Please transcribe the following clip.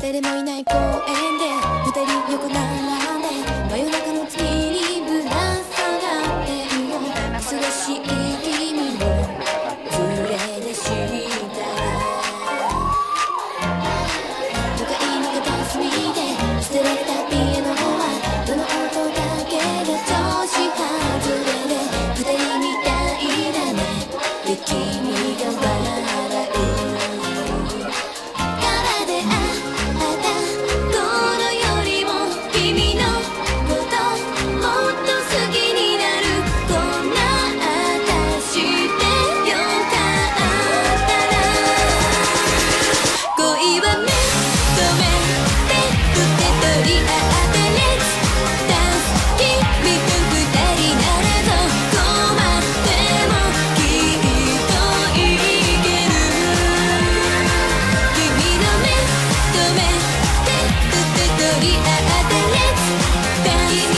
誰もいない公園で二人横並んで真夜中の月「きみとふたりな君の目止めて」「ててとりあえず」「君の目とめて」「ててとりあえず」